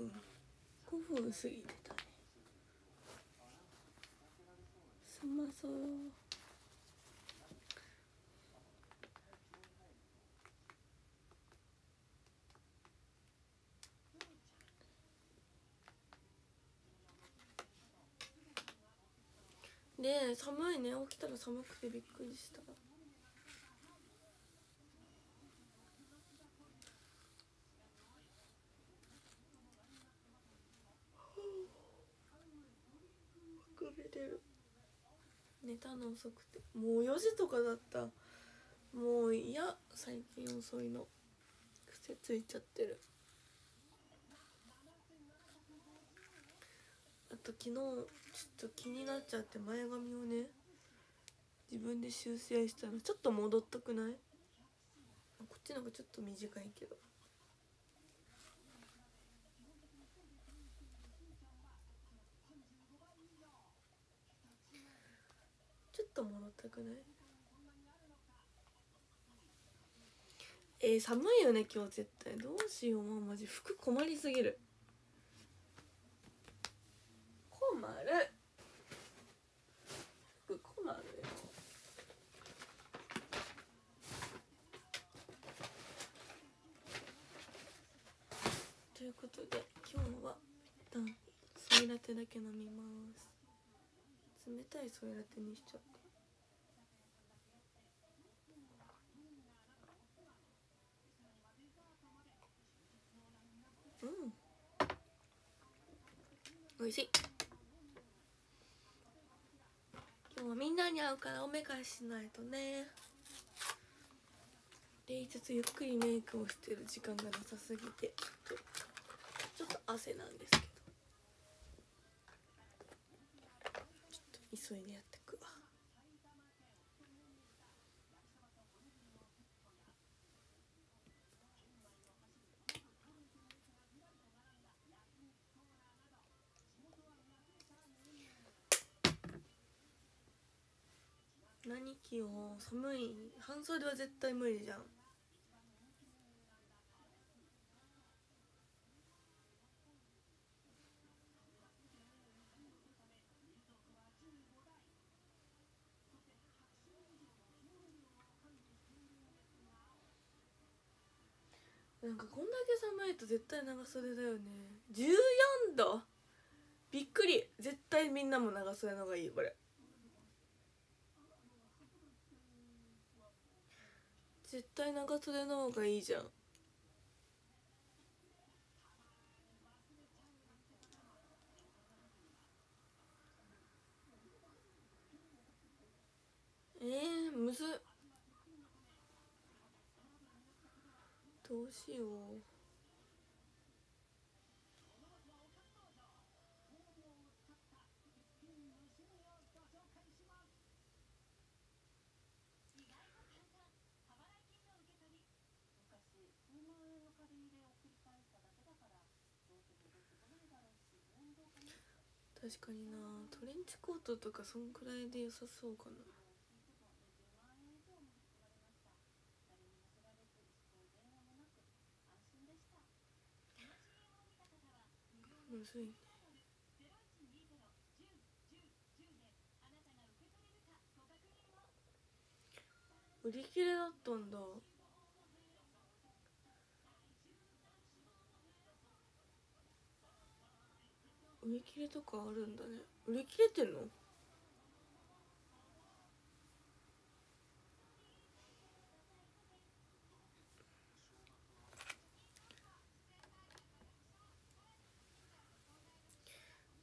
分5分過ぎてたね寒そうで寒いね。起きたら寒くてびっくりしたくびれる寝たの遅くて。もう4時とかだった。もう嫌最近遅いの。癖ついちゃってる。あと昨日ちょっと気になっちゃって前髪をね自分で修正したらちょっと戻ったくない？こっちなんかちょっと短いけど。っと戻ったくない？えー、寒いよね今日絶対。どうしようもうマジ服困りすぎる。困る。服困るよ。ということで今日は一旦ソイラテだけ飲みます。冷たいソイラテにしちゃったうん。美味しい。今日はみんなに会うからおめかししないとね。で言いつつゆっくりメイクをしてる時間がなさすぎてちょっと汗なんですけど。ちょっと急いでやってくわ何着よう寒い。半袖は絶対無理じゃん。なんかこんだけ寒いと絶対長袖だよね。14度？びっくり。絶対みんなも長袖の方がいいこれ。絶対長袖の方がいいじゃん。えー、むずどうしよう。確かにな。トレンチコートとかそんくらいで良さそうかな。むずいね。売り切れだったんだ。売り切れとかあるんだね。売り切れてんの？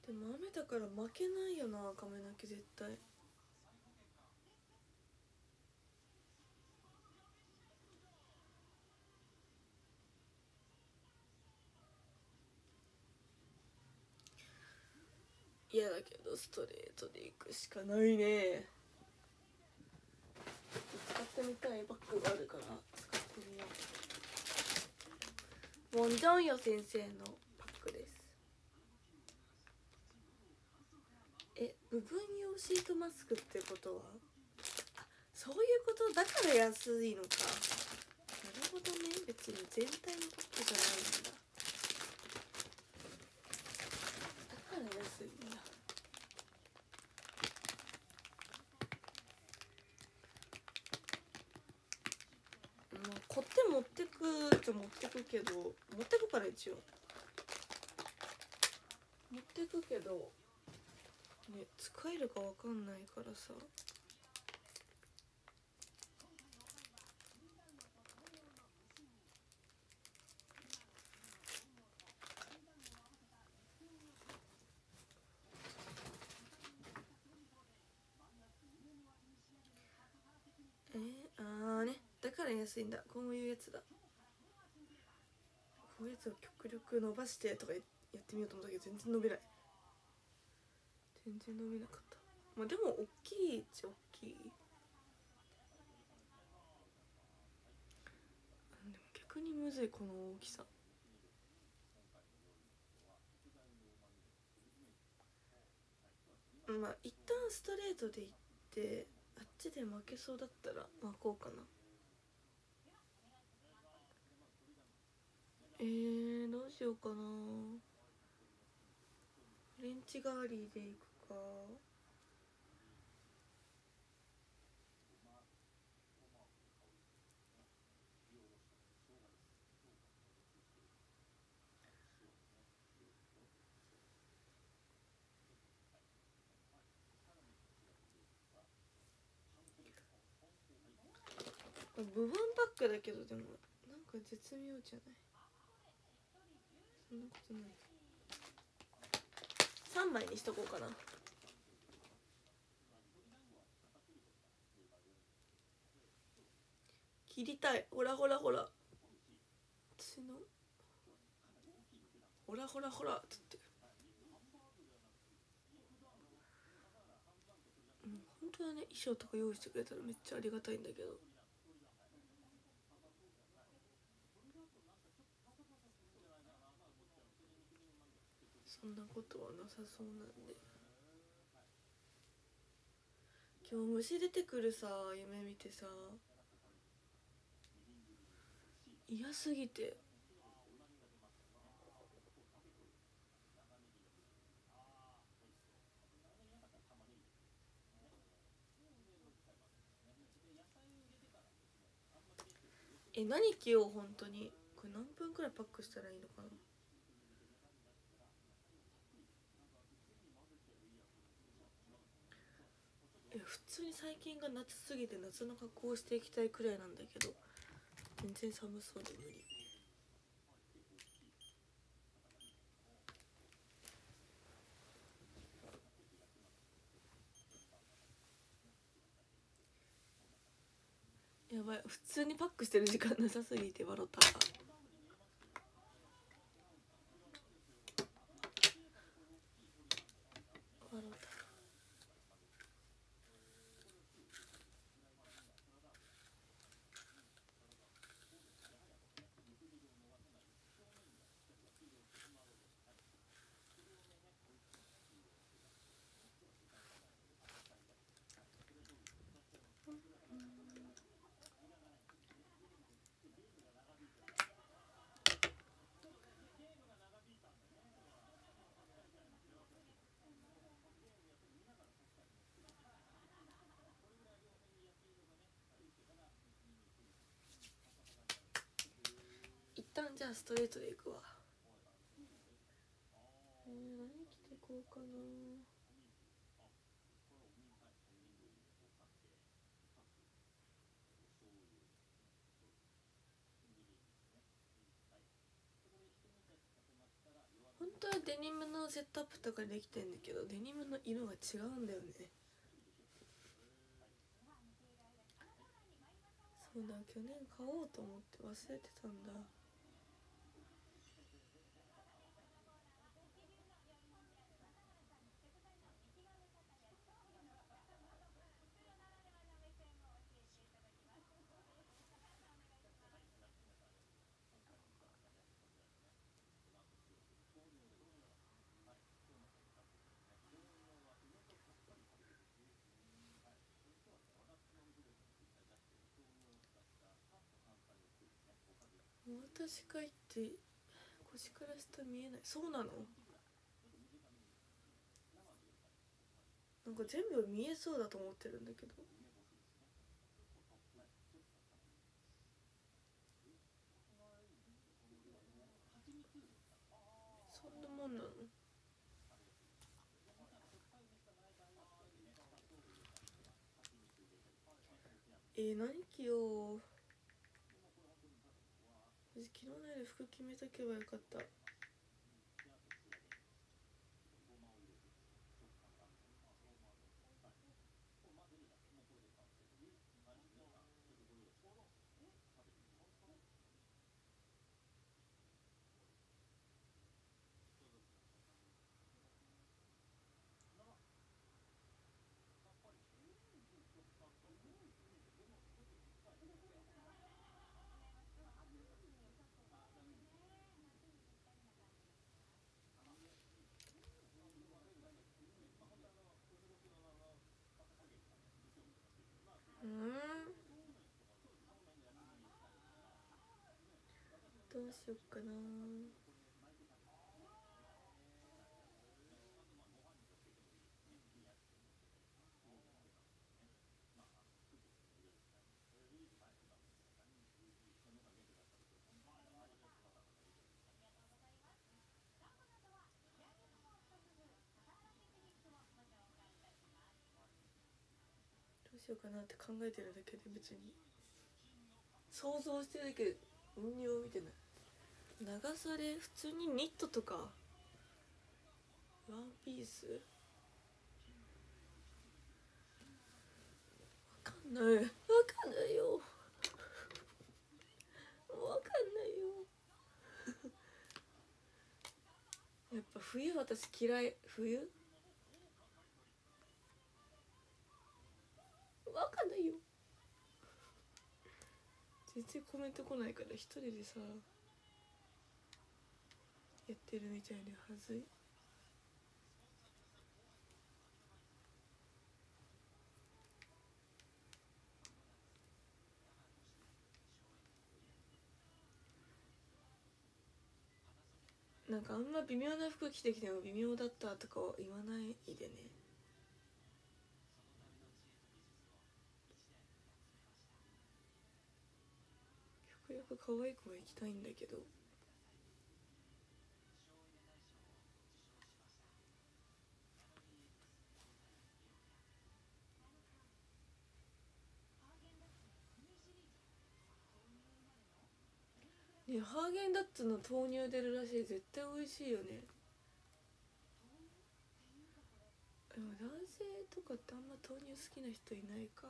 でも雨だから負けないよな髪の毛絶対。嫌だけどストレートでいくしかないね。使ってみたいバッグがあるから使ってみよう。ウォン・ジョンヨ先生のバッグです。え部分用シートマスクってことは？あそういうこと？だから安いのか。なるほどね。別に全体のバッグじゃないんだ。だから安いつ持ってくけど持ってくから一応。持ってくけどね使えるかわかんないからさ。えー、あーね。だから安いんだ。こういうやつだ。こういうやつを極力伸ばしてとかやってみようと思ったけど全然伸びない。全然伸びなかった。まあでも大きいっちゃ大きい。でも逆にむずいこの大きさ。まあ一旦ストレートでいってあっちで負けそうだったら巻こうかな。えー、どうしようかな。フレンチガーリーでいくか。部分パックだけどでもなんか絶妙じゃない？そんなことない。3枚にしとこうかな。切りたい。ほらほらほら。私のほらほらほら。っつってうん本当はね。衣装とか用意してくれたらめっちゃありがたいんだけど。そんなことはなさそうなんで。今日虫出てくるさ夢見てさ。嫌すぎて。え何着よう本当に。これ何分くらいパックしたらいいのかな。え普通に最近が夏すぎて夏の格好をしていきたいくらいなんだけど全然寒そうで無理。やばい普通にパックしてる時間なさすぎて笑った笑った一旦じゃあストレートでいくわ。えー、何着てこうかな本当はデニムのセットアップとかできてんだけどデニムの色が違うんだよね。そうだ去年買おうと思って忘れてたんだ。私が行って腰から下見えない。そうなの？なんか全部見えそうだと思ってるんだけど。そんなもんなの？えー、何着よう？服決めとけばよかったうんどうしよっかな。どうしようかなって考えてるだけで別に。想像してるだけど運用見てな。い長袖普通にニットとかワンピース？わかんない。わかんないよ。わかんないよ。やっぱ冬私嫌い。冬？わかんないよ。全然コメント来ないから一人でさ。やってるみたいではずい。なんかあんま微妙な服着てきても微妙だったとかは言わないでね。極力可愛い子は行きたいんだけど。ねハーゲンダッツの豆乳出るらしい。絶対美味しいよね。でも男性とかってあんま豆乳好きな人いないか。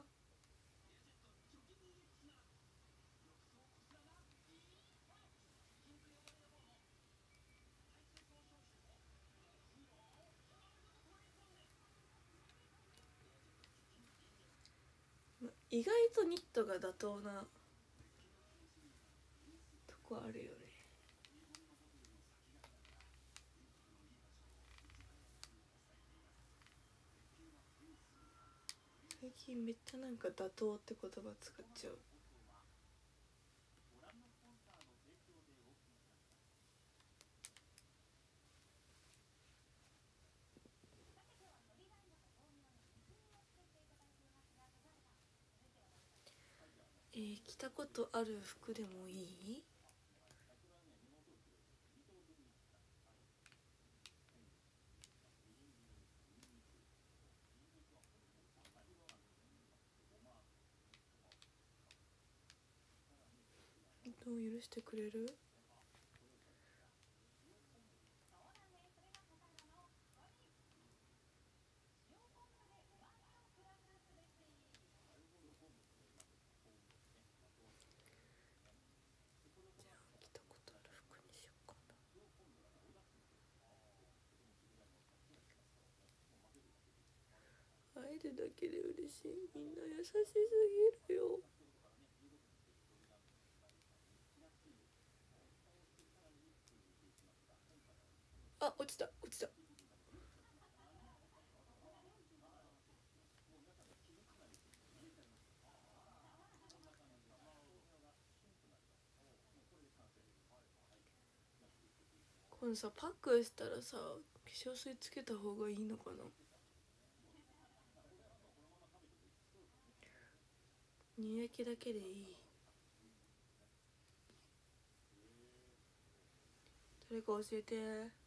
意外とニットが妥当なとこあるよね。最近めっちゃなんか妥当って言葉使っちゃう。えー、着たことある服でもいいどう許してくれる？会えるだけで嬉しい。みんな優しすぎるよあ落ちた落ちた。このさパックしたらさ化粧水つけた方がいいのかな？乳液だけでいい。誰か教えて。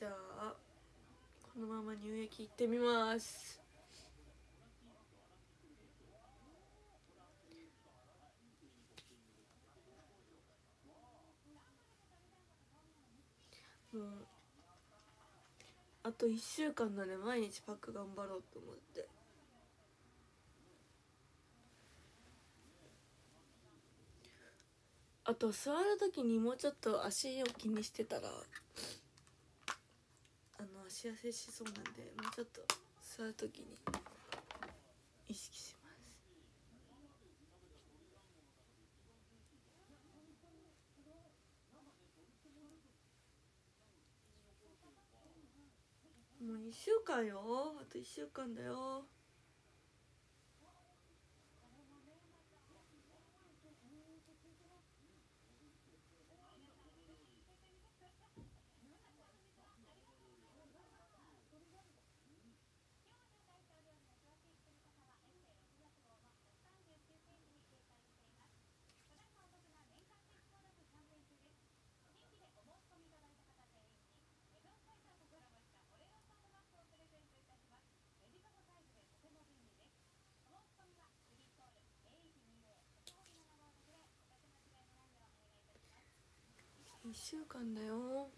じゃあこのまま乳液いってみます。もうあと1週間なので毎日パック頑張ろうと思って。あと座る時にもうちょっと足を気にしてたらあの足痩せしそうなんでもうちょっと座る時に意識します。もう2週間よ。あと1週間だよ。1週間だよ。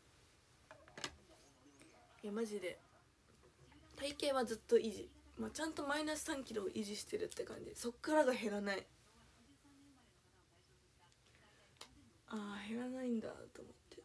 いやマジで。体型はずっと維持、まあ、ちゃんとマイナス3キロを維持してるって感じ。そっからが減らない。ああ減らないんだと思って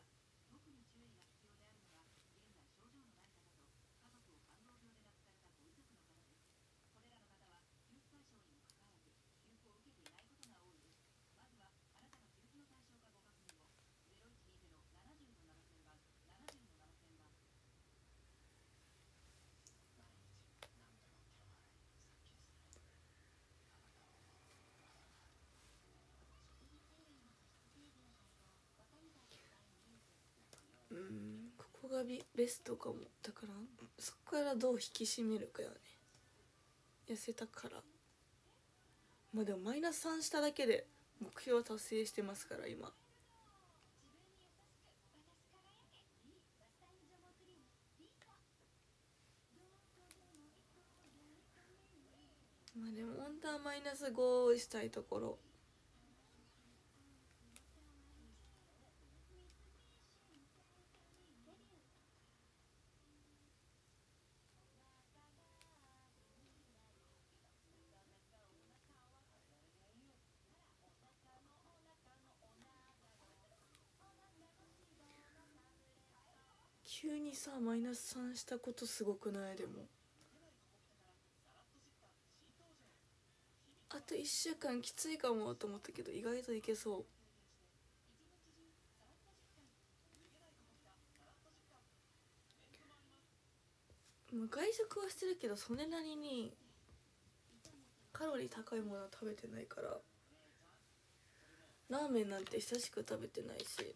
うんここがベストかも。だからそこからどう引き締めるかよね。痩せたから。まあでもマイナス3しただけで目標は達成してますから今。まあでも本当はマイナス5したいところ。急にさマイナス3したことすごくない？でも。あと1週間きついかもと思ったけど意外といけそう。外食はしてるけどそれなりにカロリー高いものは食べてないからラーメンなんて久しく食べてないし。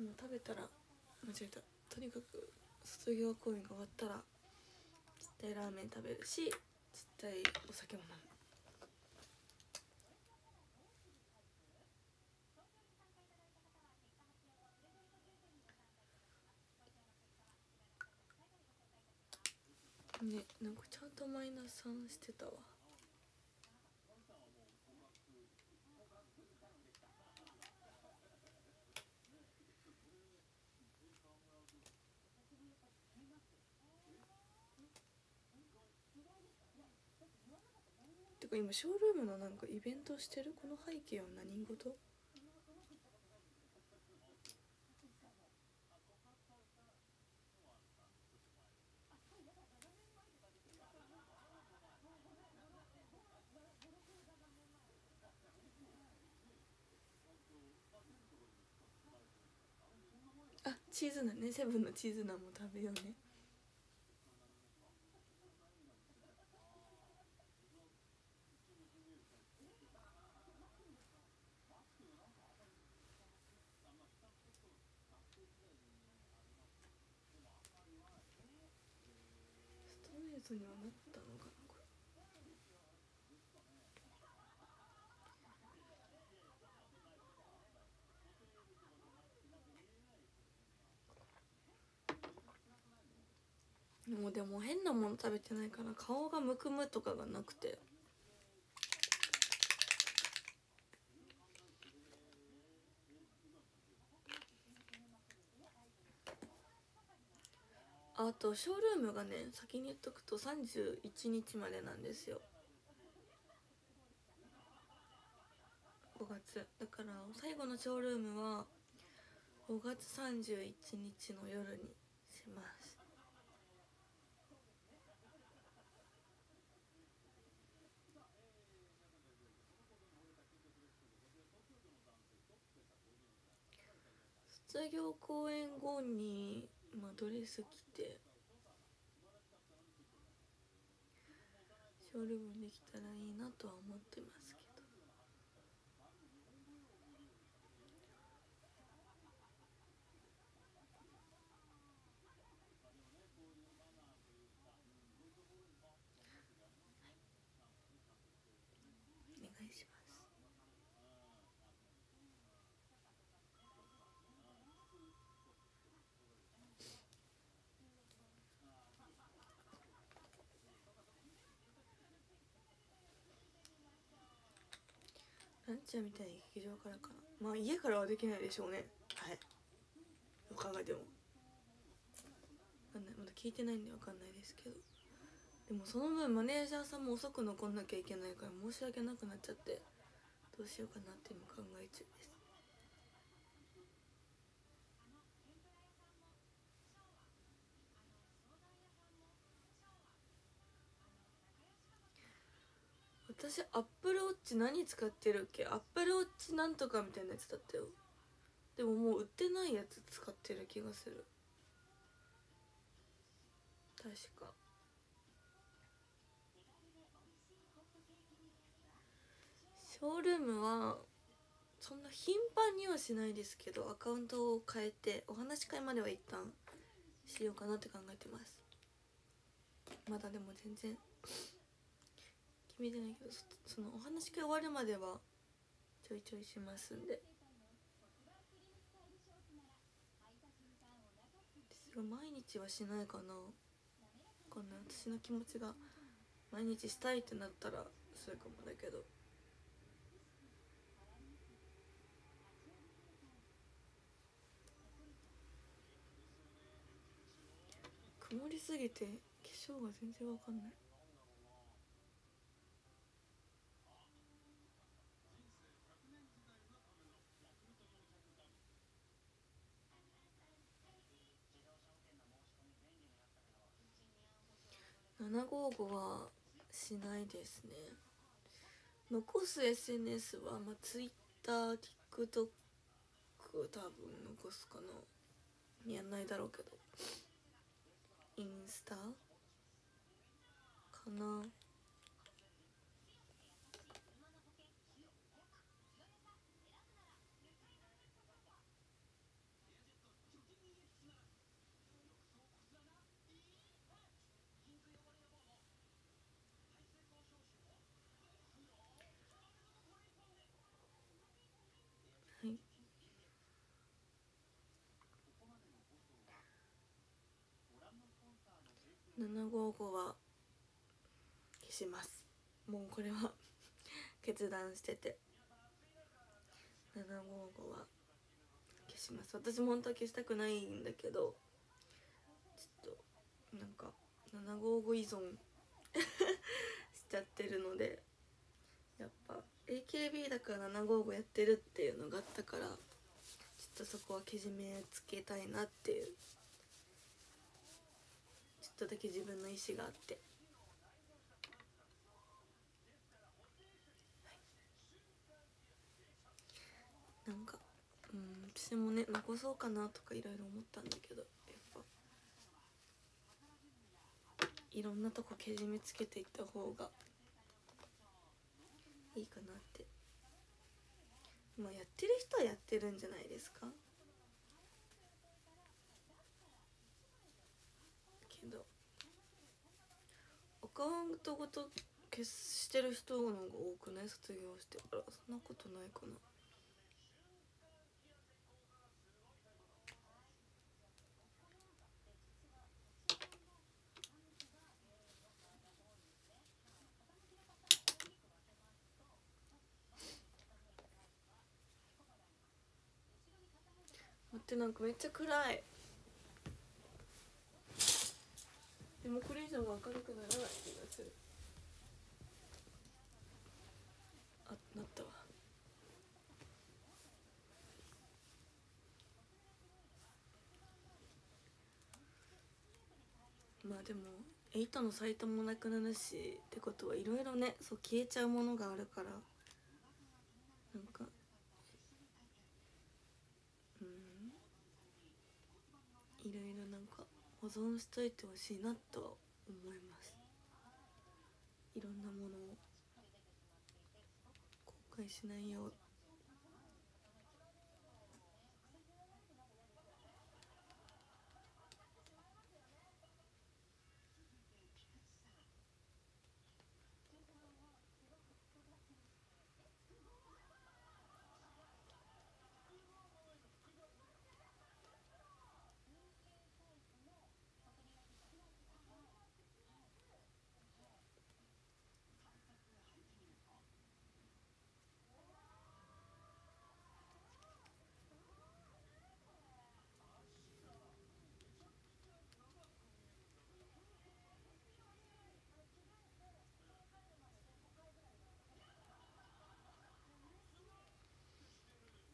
もう食べたら間違えた。とにかく卒業公演が終わったら絶対ラーメン食べるし絶対お酒も飲む。ねなんかちゃんとマイナス3してたわ。今ショールームのなんかイベントしてる？この背景は何事？あチーズナンねセブンのチーズナンも食べようね。トにはなったのかなこれ。もうでも変なもの食べてないから顔がむくむとかがなくて。あとショールームがね先に言っとくと31日までなんですよ。5月。だから最後のショールームは5月31日の夜にします。卒業公演後に、まあ、ドレス着てショールームできたらいいなとは思ってますけどお願いしますランチャーみたいに劇場からかな。まあ家からはできないでしょうね。はい。どう考えても。わかんない。まだ聞いてないんでわかんないですけど。でもその分マネージャーさんも遅く残んなきゃいけないから申し訳なくなっちゃってどうしようかなって今考え中です。私アップルチ何使ってるっけ？アップルウォッチなんとかみたいなやつだったよ。でももう売ってないやつ使ってる気がする。確か。ショールームはそんな頻繁にはしないですけどアカウントを変えてお話し会までは一旦しようかなって考えてます。まだでも全然。決めてないけどそのお話し会終わるまではちょいちょいしますんで。毎日はしないかな。こんな私の気持ちが毎日したいってなったらするかもだけど。曇りすぎて化粧が全然わかんない。755はしないですね。残す SNS はまあ TwitterTikTok 多分残すかな。やんないだろうけど。インスタかなはい755は消します。もうこれは 決断してて。755は消します。私も本当は消したくないんだけど。ちょっとなんか755依存 しちゃってるので。やっぱ AKB だから755やってるっていうのがあったからちょっとそこはけじめつけたいなっていう。とだけ自分の意思があって、はい、なんかうん私もね残そうかなとかいろいろ思ったんだけどやっぱ。いろんなとこけじめつけていった方がいいかなって。まあやってる人はやってるんじゃないですか。けどカウントごと消してる人の方が多くない？卒業して。からそんなことないかな。待ってなんかめっちゃ暗い。でもこれ以上は明るくならない気がする。あなったわ。まあでも8のサイトもなくなるしってことはいろいろねそう消えちゃうものがあるからなんかうんいろいろなんか保存しといてほしいなとは思います。いろんなものを後悔しないよう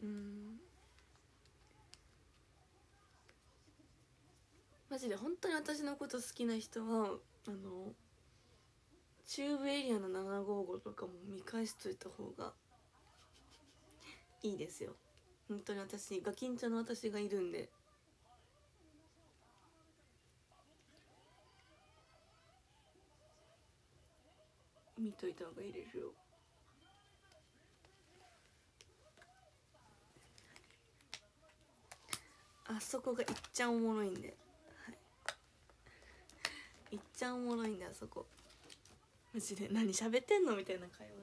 うんマジで本当に私のこと好きな人はあの中部エリアの755とかも見返しといた方がいいですよ。本当に私ガキンチョの私がいるんで。見といた方がいいですよ。あそこがいっちゃおもろいんで、ちゃんおもろいんであそこ。マジで。何喋ってんのみたいな会話。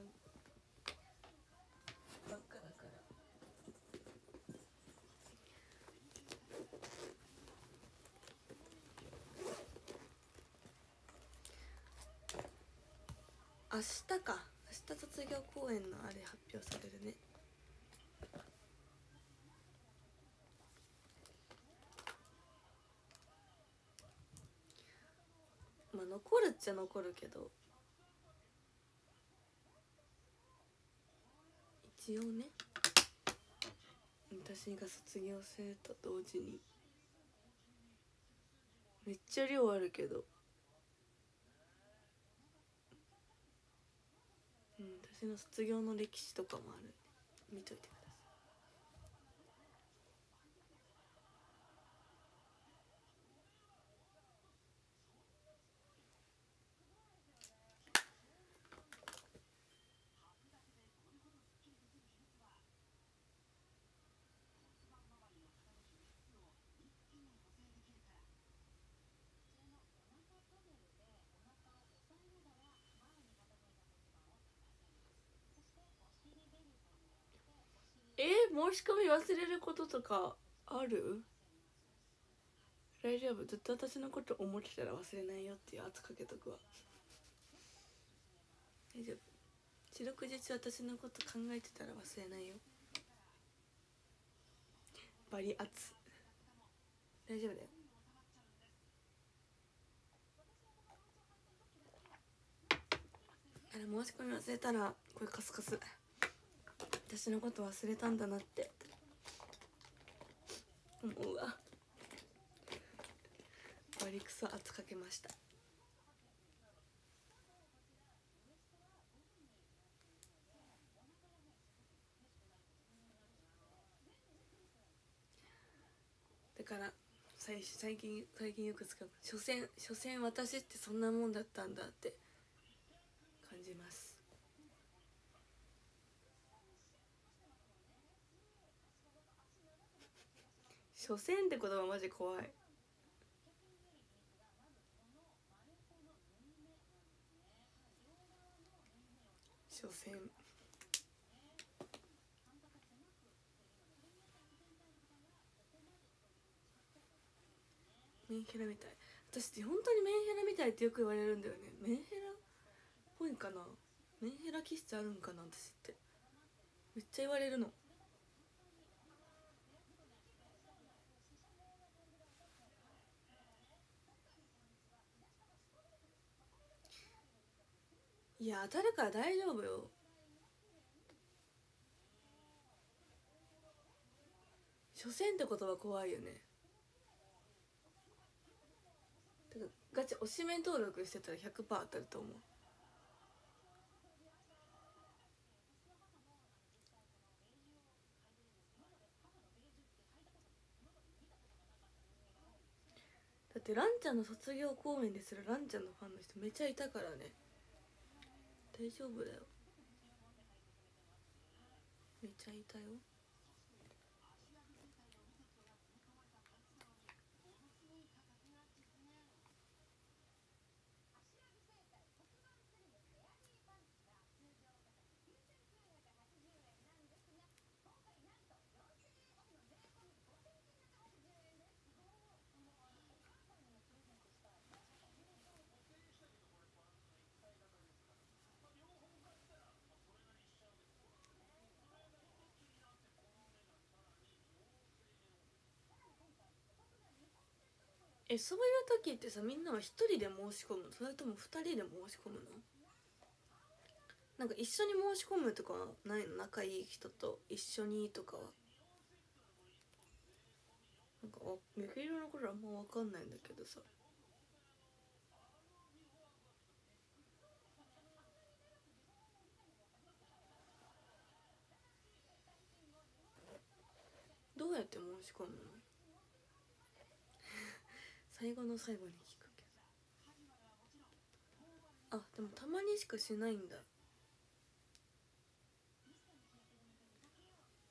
明日か。明日卒業公演のあれ発表されるね。あ残るっちゃ残るけど。一応ね。私が卒業すると同時に。めっちゃ量あるけど。うん私の卒業の歴史とかもある見といてくださいえ申し込み忘れることとかある？大丈夫。ずっと私のこと思ってたら忘れないよっていう圧かけとくわ。大丈夫。四六時中私のこと考えてたら忘れないよ。バリ圧大丈夫だよ。あれ申し込み忘れたらこれカスカス。私のこと忘れたんだなって。思うわ。バリクソ圧かけました。だから最最近最近よく使う「所詮所詮私ってそんなもんだったんだ」って感じます。所詮って言葉マジ怖い。所詮。メンヘラみたい。私って本当にメンヘラみたいってよく言われるんだよね。メンヘラぽいかな。メンヘラ気質あるんかな私って。めっちゃ言われるの。いや当たるから大丈夫よ。所詮って言葉怖いよね。てかガチ推しメン登録してたら100%当たると思う。だってランちゃんの卒業公演ですらランちゃんのファンの人めちゃいたからね。大丈夫だよ。めっちゃいたよ。えそういう時ってさみんなは一人で申し込むそれとも二人で申し込むの？なんか一緒に申し込むとかはないの？仲いい人と一緒にとかは？なんかあ劇場の頃あんま分かんないんだけどさ。どうやって申し込むの？最後の最後に聞くけど。あでもたまにしかしないんだ。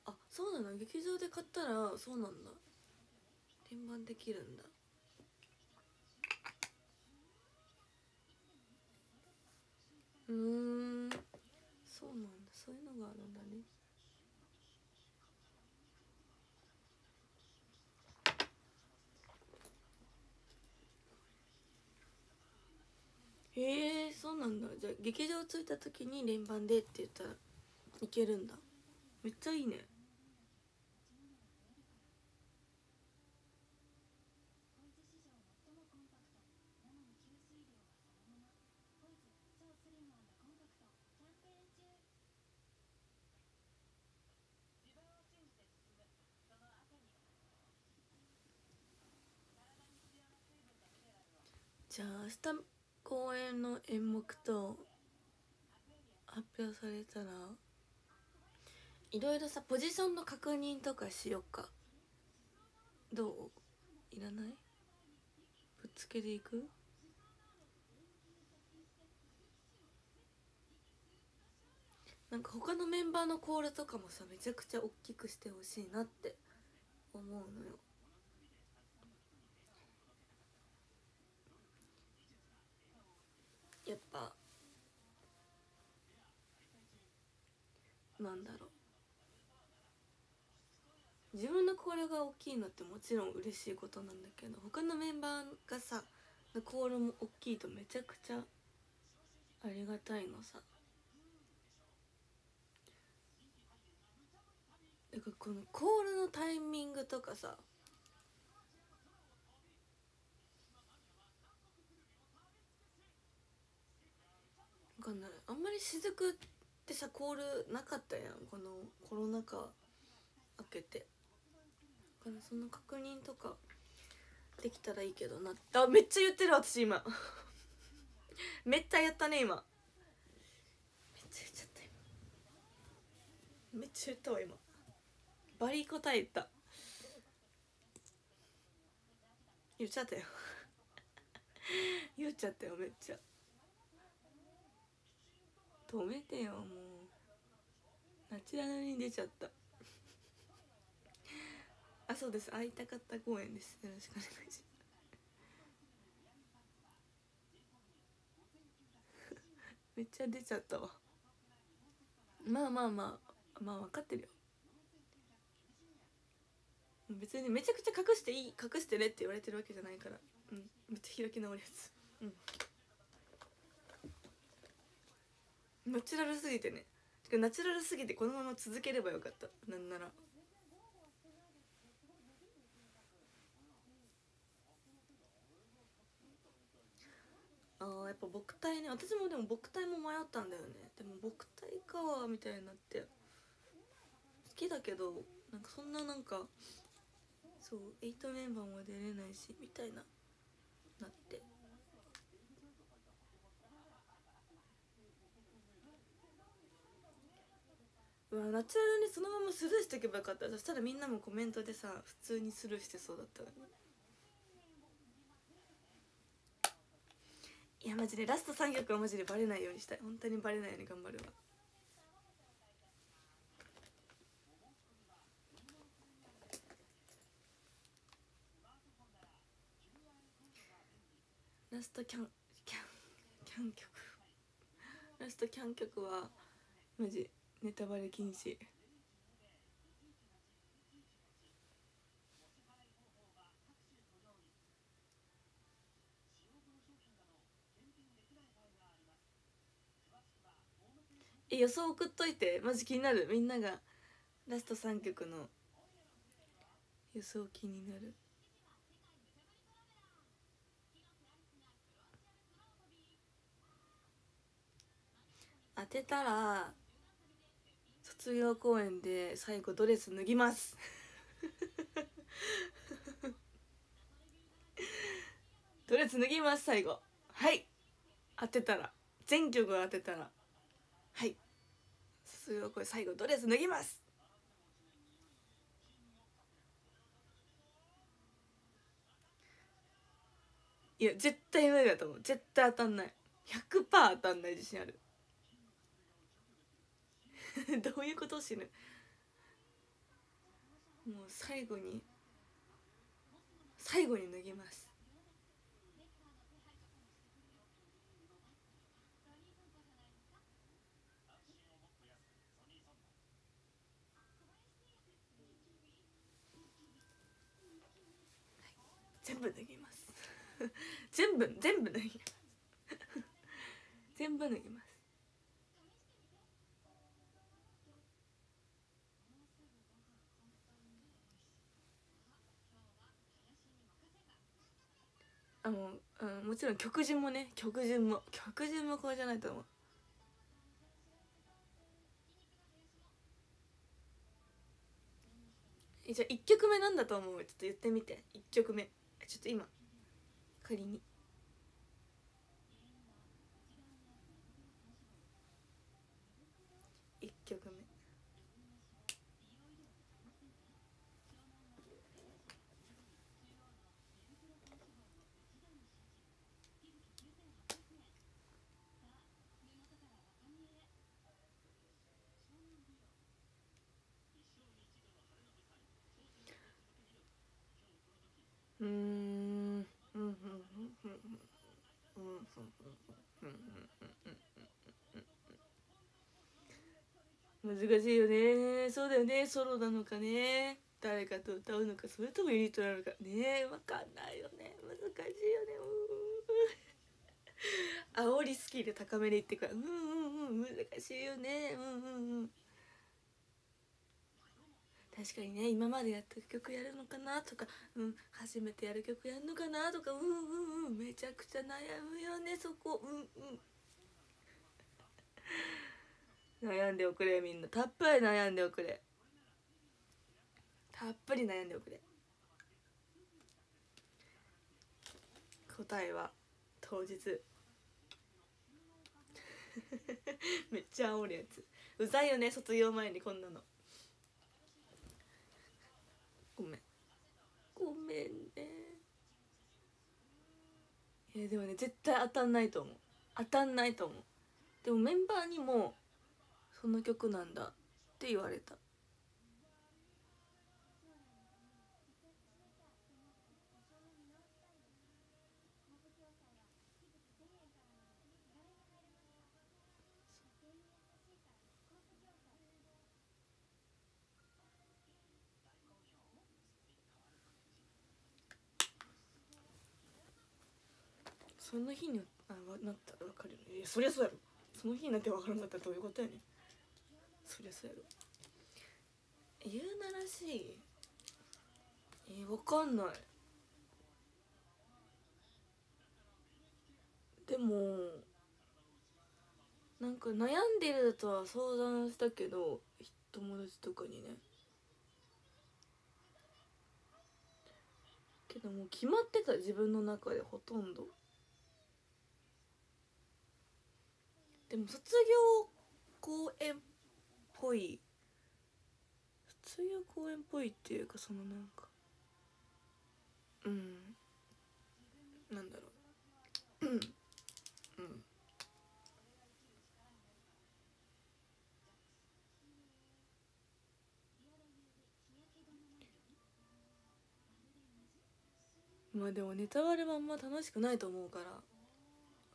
あそうなの？劇場で買ったらそうなんだ。連番できるんだ。うん。そうなんだ。そういうのがあるんだね。へえそうなんだ。じゃあ劇場着いた時に連番でって言ったらいけるんだ。めっちゃいいね。じゃあ明日公演の演目と発表されたらいろいろさポジションの確認とかしよっか。どう？いらない？ぶっつけでいく？なんか他のメンバーのコールとかもさめちゃくちゃ大きくしてほしいなって思うのよ。やっぱなんだろう。自分のコールが大きいのってもちろん嬉しいことなんだけど他のメンバーがさコールも大きいとめちゃくちゃありがたいのさ。だからこのコールのタイミングとかさかんない。あんまり雫ってさコールなかったやん。このコロナ禍明けて。だからその確認とかできたらいいけどなあめっちゃ言ってる私今。めっちゃやったね今。めっちゃ言っちゃった今。めっちゃ言ったわ今。バリ答えた。言っちゃったよ。言っちゃったよめっちゃ止めてよもう。ナチュラルに出ちゃった。あそうです。会いたかった公演です。よろしくお願いします。めっちゃ出ちゃったわ。まあまあまあまあ分かってるよ。別にめちゃくちゃ隠していい隠してねって言われてるわけじゃないから。うん。めっちゃ開き直るやつ。うん。ナチュラルすぎてね。ナチュラルすぎてこのまま続ければよかった。なんなら。あーやっぱ牧体ね。私もでも牧体も迷ったんだよね。でも牧体かみたいになって。好きだけどなんかそんななんかそう8メンバーも出れないしみたいななって。うわナチュラルにそのままスルーしておけばよかった。そしたらみんなもコメントでさ普通にスルーしてそうだったのに。いやマジでラスト3曲はマジでバレないようにしたい。本当にバレないように頑張るわ。ラストキャンキャンキャン曲。ラストキャン曲はマジネタバレ禁止。え予想送っといて。マジ気になる。みんながラスト3曲の。予想気になる。当てたら。卒業公演で最後ドレス脱ぎます。ドレス脱ぎます最後。はい。当てたら。全曲当てたら。はい。卒業公演最後ドレス脱ぎます。いや絶対無理だと思う。絶対当たんない。100%当たんない自信ある。どういうこと死ぬもう最後に最後に脱ぎます。全部脱ぎます。全部全部脱ぎます。全部脱ぎます。あもう、ん、もちろん曲順もね。曲順も。曲順もこれじゃないと思う。えじゃあ1曲目なんだと思う？ちょっと言ってみて。1曲目。ちょっと今。仮に1曲目うーんうんうんうんうんうん難しいよね。そうだよね。ソロなのかね。誰かと歌うのか。それともユニットなのかね。え分かんないよね。難しいよね。うん。煽りスキル高めで言ってくる。うんうん。うん難しいよね。うんうん。うん確かにね。今までやった曲やるのかなとか、うん、初めてやる曲やるのかなとか。うん。うんうん。めちゃくちゃ悩むよねそこ。うん。うん。悩んでおくれみんな。たっぷり悩んでおくれ。たっぷり悩んでおくれ。答えは当日。めっちゃ煽るやつ。うざいよね卒業前にこんなの。ごめん。ごめんね。いやでもね絶対当たんないと思う。当たんないと思う。でもメンバーにもその曲なんだって言われた。その日にあなったら分かる。よねそりゃそうやろ。その日になって分からんかったらどういうことやねん。そりゃそうやろ。言うならしい。えー、分かんない。でもなんか悩んでるとは相談したけど友達とかにね。けどもう決まってた自分の中でほとんど。でも卒業公演っぽい卒業公演っぽいっていうかそのなんかうんなんだろう。うん。まあでもネタバレはあんま楽しくないと思うから。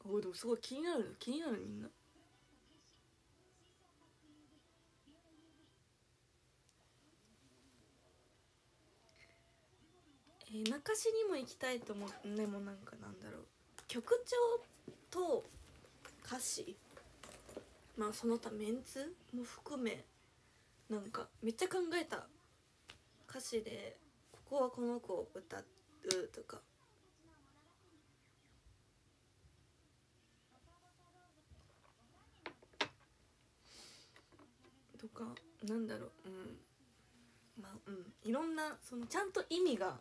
おでもすごい気になる気になるみんな。えー、中市にも行きたいと思うでもなんかなんだろう。曲調と歌詞。まあその他メンツも含めなんかめっちゃ考えた歌詞でここはこの子を歌うとか。とかなんだろう。うん。まあうん。いろんなそのちゃんと意味が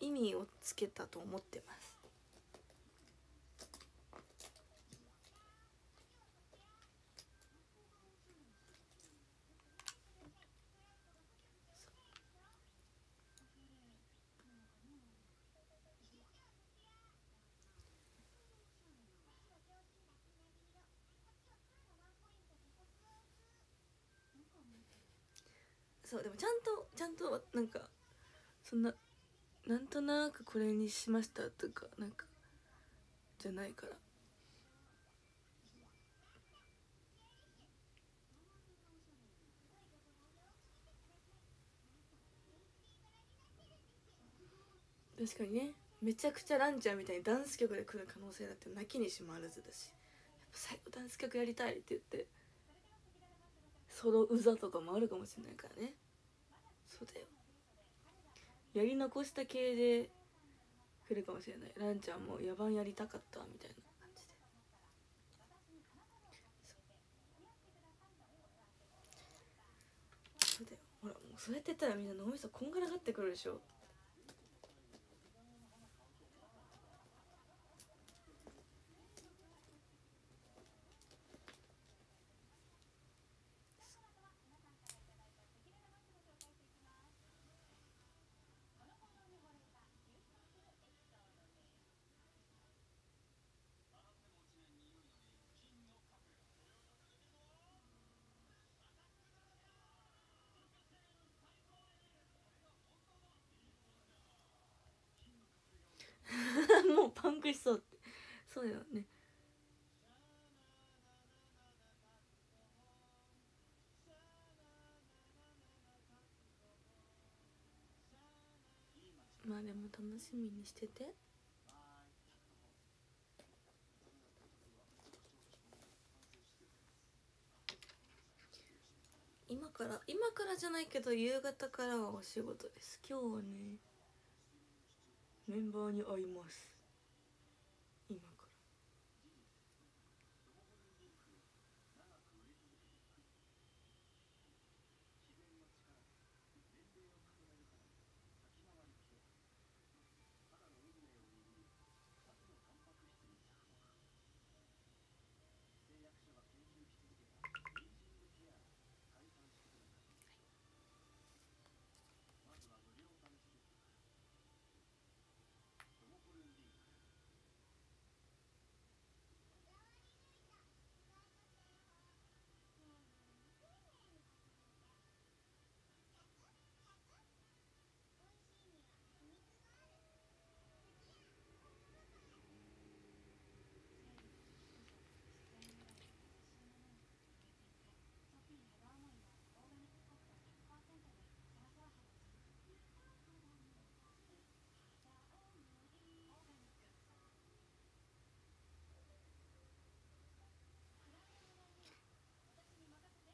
意味をつけたと思ってます。そうでもちゃんとちゃんとなんかそんななんとなくこれにしましたとかなんかじゃないから。確かにねめちゃくちゃランちゃんみたいにダンス曲で来る可能性だって泣きにしもあらずだしやっぱ最後ダンス曲やりたいって言ってソロうざとかもあるかもしれないからね。そうだよ。やり残した系で来るかもしれない。ランちゃんも野蛮やりたかったみたいな。感じでそうだよ。ほらもうそうやってたらみんな脳みそこんがらがってくるでしょ。もうパンクしそうって。そうだよね。まあでも楽しみにしてて。今から今からじゃないけど夕方からはお仕事です。今日はねメンバーに会います。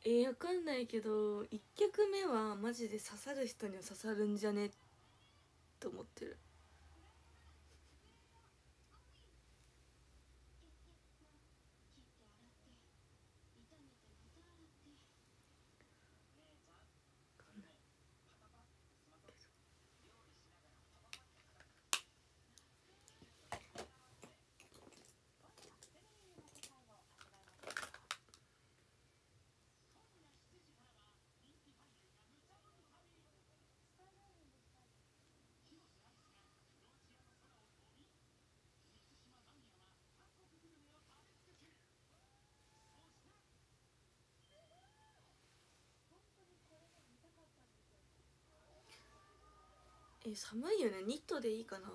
えー、わかんないけど1曲目はマジで刺さる人には刺さるんじゃね？と思ってる。え寒いよね。ニットでいいかな。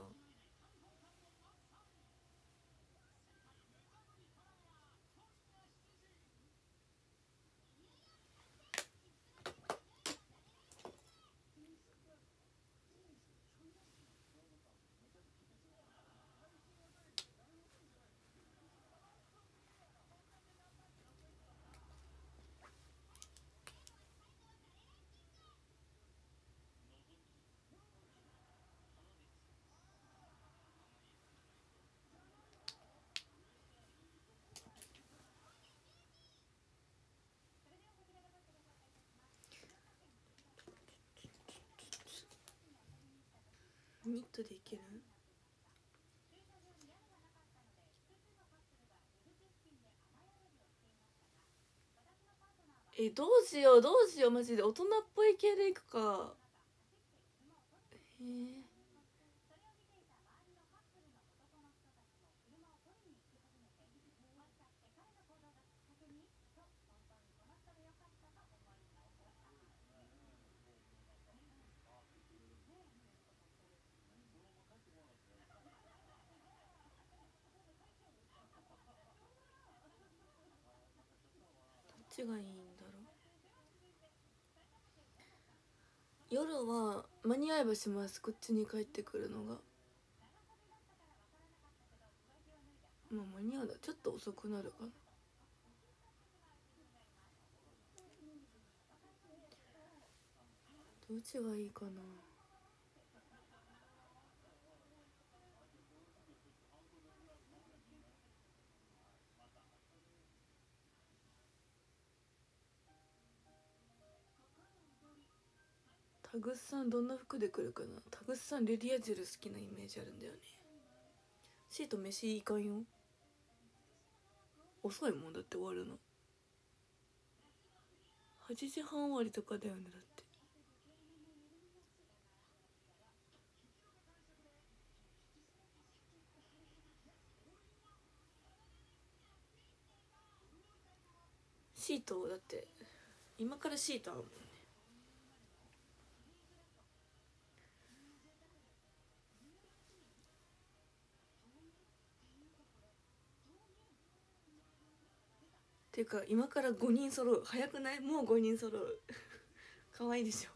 ニットでいける？えどうしようどうしようマジで。大人っぽい系でいくか。へえ。ちがいいんだろう。夜は間に合えばしますこっちに帰ってくるのが。まあ間に合うだちょっと遅くなるかな。どっちがいいかな。タグスさんどんな服で来るかな？タグスさんレディアジェル好きなイメージあるんだよね。シート飯いかんよ。遅いもんだって終わるの。8時半終わりとかだよねだって。シートだって今からシートあるもんていうか今から5人揃う。早くない？もう5人揃う。可愛いでしょ。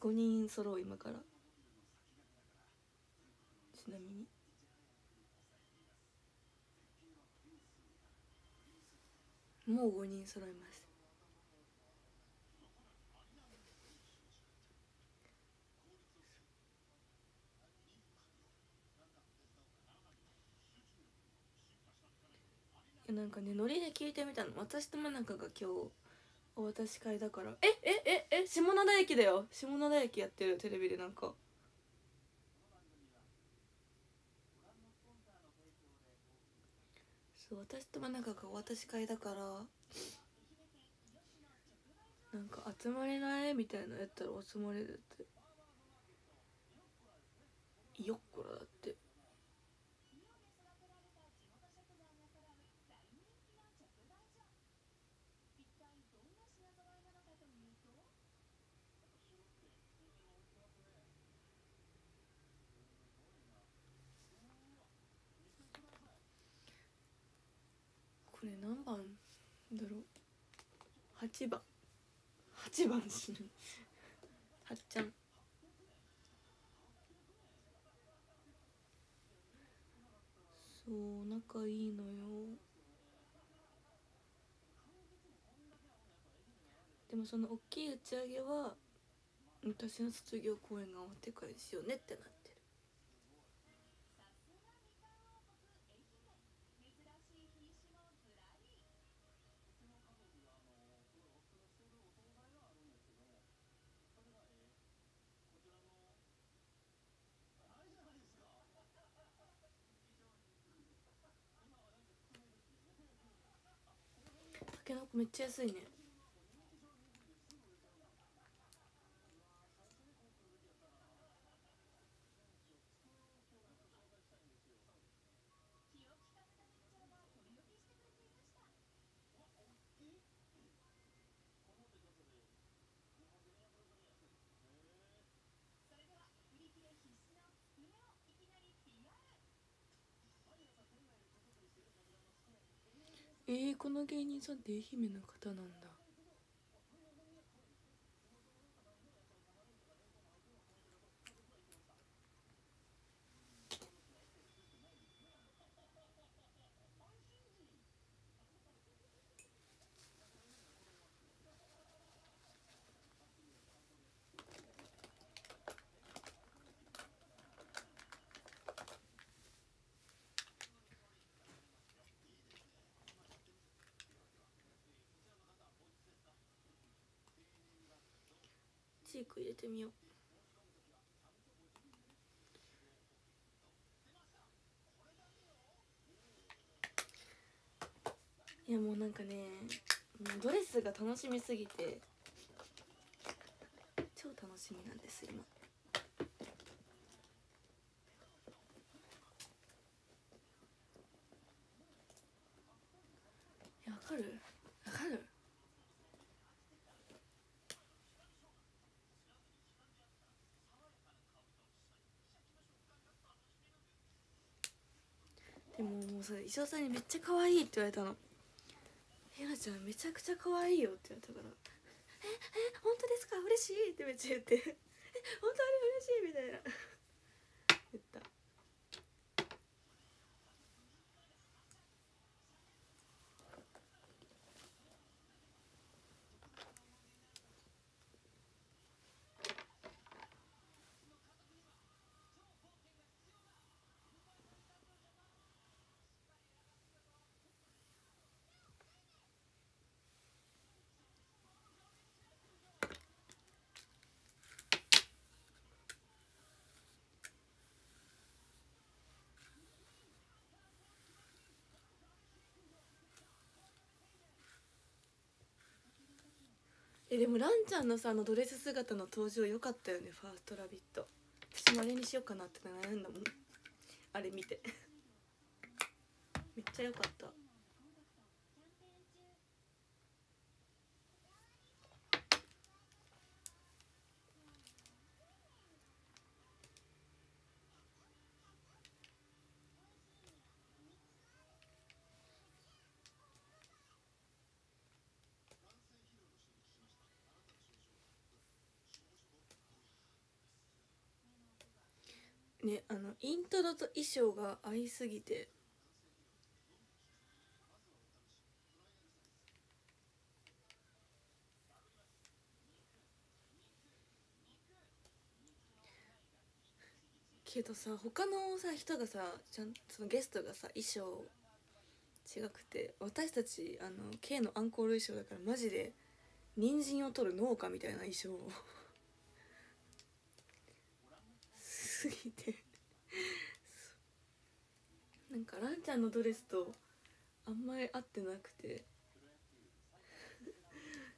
5人揃う今から。ちなみに。もう5人揃います。なんかねノリで聞いてみたの。私と真中が今日お渡し会だから。ええええ下灘駅だよ。下灘駅やってるテレビでなんか。そう私と真中がお渡し会だから。なんか集まれない？みたいなやったら集まれるって。よっこらだってこれ何番だろう8番。8番死ぬはっちゃん。そう仲いいのよ。でもその大きい打ち上げは私の卒業公演が終わってからですよねってなって。めっちゃ安いね。えー、この芸人さんって愛媛の方なんだ。チーク入れてみよう。いやもうなんかねもうドレスが楽しみすぎて超楽しみなんです今。いやわかるわかるでももうさ衣装さんにめっちゃ可愛いって言われたの「ひなちゃんめちゃくちゃ可愛いよ」って言われたから「ええ本当ですか？嬉しい」ってめっちゃ言って「え本当に嬉しい」みたいな言ったえでもランちゃんのさあのドレス姿の登場良かったよねファーストラビット。私もあれにしようかなって悩んだもん。あれ見て。めっちゃ良かった。ねあのイントロと衣装が合いすぎて。けどさ他のさ人がさちゃんそのゲストがさ衣装違くて私たちあの K のアンコール衣装だからマジで人参を取る農家みたいな衣装を。すぎて。なんかランちゃんのドレスとあんまり合ってなくて。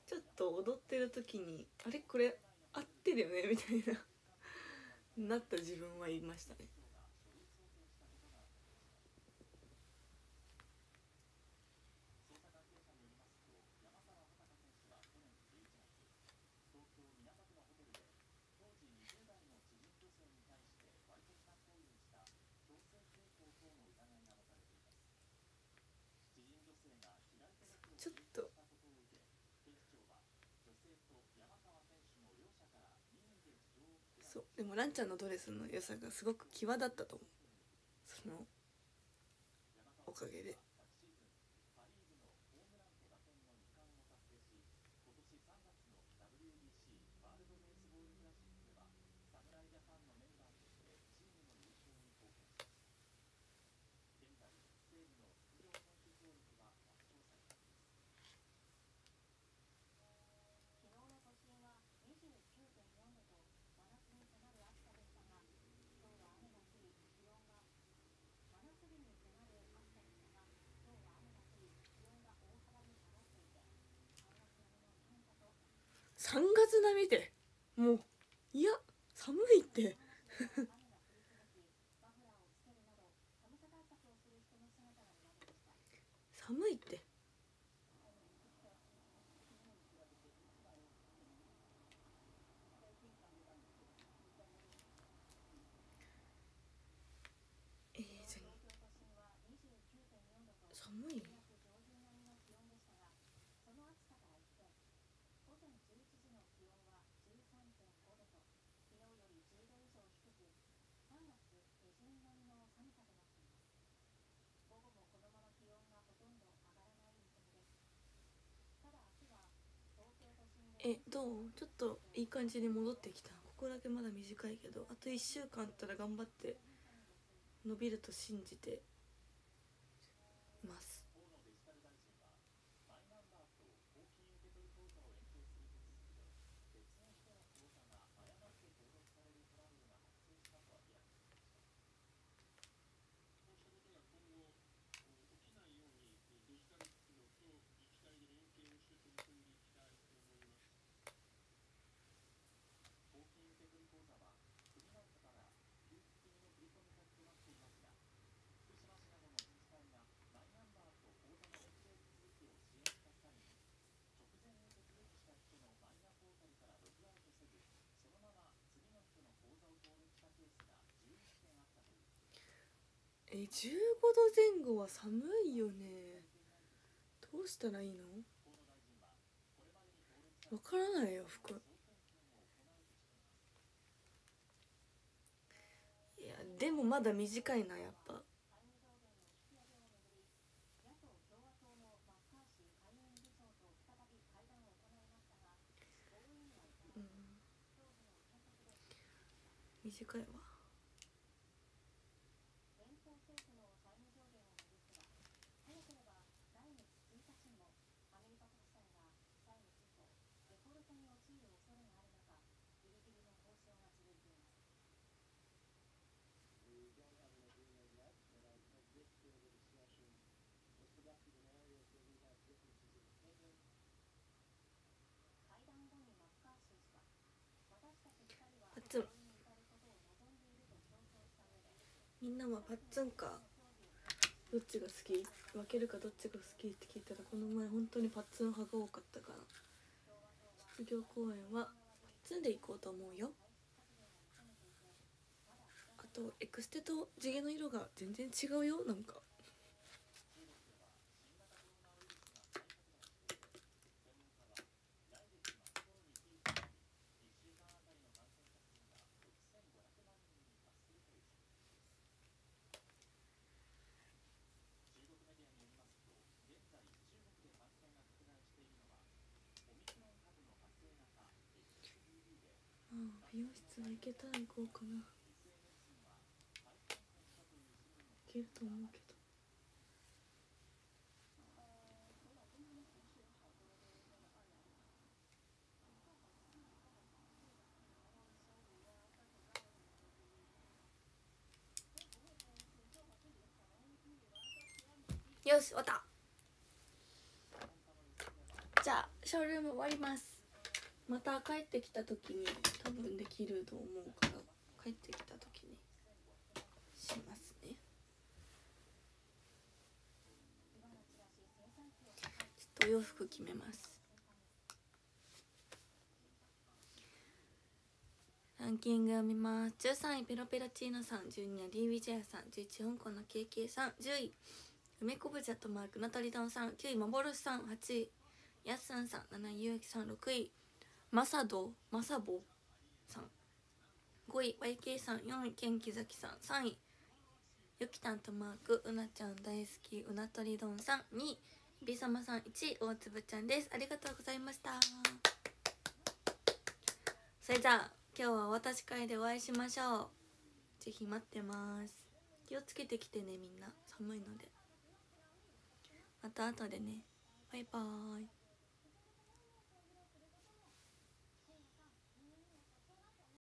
ちょっと踊ってる時にあれ？これ合ってるよね？みたいな。なった自分はいましたねちょっとそうでもランちゃんのドレスの良さがすごく際立ったと思う。そのおかげで。3月並みでもういや寒いって。寒いって えー、じゃ寒いえどうちょっといい感じに戻ってきた。ここだけまだ短いけどあと1週間あったら頑張って伸びると信じてます。15度前後は寒いよね。どうしたらいいの？わからないよ服。いやでもまだ短いなやっぱ。短いわパッツンみんなはパッツンか？どっちが好き？分けるかどっちが好きって聞いたらこの前本当にパッツン派が多かったから。卒業公演はパッツンで行こうと思うよ。あとエクステと地毛の色が全然違うよなんかああ美容室は行けたら行こうかな。行けると思うけど。よし終わった。じゃあショールーム終わります。また帰ってきた時に多分できると思うから帰ってきた時にしますね。ちょっとお洋服決めます。ランキングを見ます。13位ペロペラチーノさん12位リー・ウィジャーさん11位香港の KK さん10位梅昆布茶とマークナタリドンさん9位幻さん8位やすさんさん7位ゆうきさん6位マサドマサボさん。5位 YK さん。4位ケンキザキさん。3位ゆきたんとマーク。うなちゃん大好き。うなとりどんさん。2位びさまさん。1位大粒ちゃんです。ありがとうございました。それじゃあ今日はお渡し会でお会いしましょう。ぜひ待ってます。気をつけてきてねみんな。寒いので。また後でね。バイバーイ。